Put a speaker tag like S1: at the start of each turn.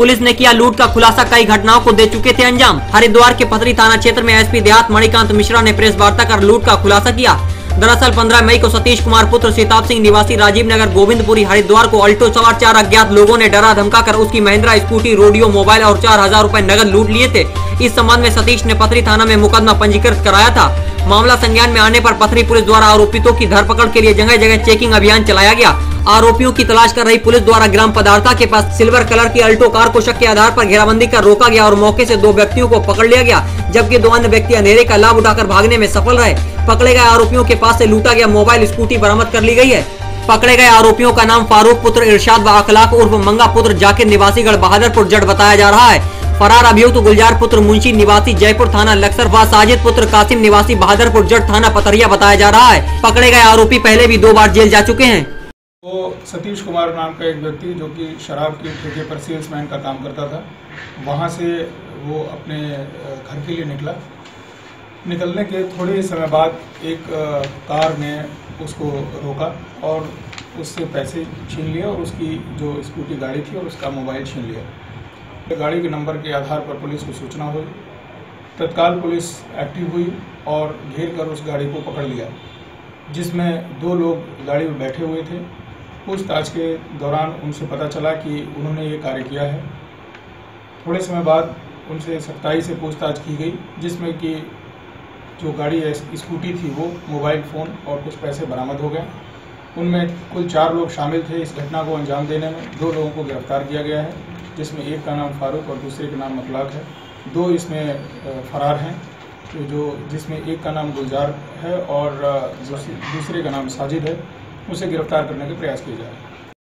S1: Police ने किया लूट का खुलासा। कई घटनाओं को दे चुके थे अंजाम। हरिद्वार के पथरी थाना क्षेत्र में एसपी देहात मणिकांत मिश्रा ने प्रेस वार्ता कर लूट का खुलासा किया। दरअसल 15 मई को सतीश कुमार पुत्र सीताब सिंह निवासी राजीव नगर गोविंदपुरी हरिद्वार को अल्टो सवार चार अज्ञात लोगों ने डरा धमका कर उसकी महिंद्रा स्कूटी, रोडियो, मोबाइल और चार हज़ार रूपए नगद लूट लिए थे। इस संबंध में सतीश ने पथरी थाना में मुकदमा पंजीकृत कराया था। मामला संज्ञान में आने पर पथरी पुलिस द्वारा आरोपितों की धरपकड़ के लिए जगह जगह चेकिंग अभियान चलाया गया। आरोपियों की तलाश कर रही पुलिस द्वारा ग्राम पदार्था के पास सिल्वर कलर की अल्टो कार को शक के आधार पर घेराबंदी कर रोका गया और मौके से दो व्यक्तियों को पकड़ लिया गया, जबकि दो अन्य व्यक्ति अंधेरे का लाभ उठाकर भागने में सफल रहे। पकड़े गए आरोपियों के पास से लूटा गया मोबाइल स्कूटी बरामद कर ली गई है। पकड़े गए आरोपियों का नाम फारूक पुत्र इरशाद व अखलाक उर्फ़ मंगा पुत्र जाकिर निवासीगढ़ बहादुरपुर जट बताया जा रहा है। फरार अभियुक्त गुलजार पुत्र मुंशी निवासी जयपुर थाना लक्सर व साजिद पुत्र कासिम निवासी बहादुरपुर जट थाना पतरिया बताया जा रहा है। पकड़े गए आरोपी पहले भी दो बार जेल जा चुके हैं।
S2: वो सतीश कुमार नाम का एक व्यक्ति जो कि शराब के ठेके पर सेल्समैन का काम करता था, वहाँ से वो अपने घर के लिए निकला। निकलने के थोड़े ही समय बाद एक कार ने उसको रोका और उससे पैसे छीन लिए और उसकी जो स्कूटी गाड़ी थी और उसका मोबाइल छीन लिया। गाड़ी के नंबर के आधार पर पुलिस को सूचना हुई। तत्काल पुलिस एक्टिव हुई और घेर कर उस गाड़ी को पकड़ लिया, जिसमें दो लोग गाड़ी में बैठे हुए थे। पूछताछ के दौरान उनसे पता चला कि उन्होंने ये कार्य किया है। थोड़े समय बाद उनसे सख्ताई से पूछताछ की गई, जिसमें कि जो गाड़ी है स्कूटी थी वो मोबाइल फ़ोन और कुछ पैसे बरामद हो गए। उनमें कुल चार लोग शामिल थे इस घटना को अंजाम देने में। दो लोगों को गिरफ़्तार किया गया है, जिसमें एक का नाम फारूक और दूसरे का नाम अखलाक है। दो इसमें फरार हैं, जो जिसमें एक का नाम गुलजार है और दूसरे का नाम साजिद है। उसे गिरफ़्तार करने के प्रयास किए जा रहे हैं।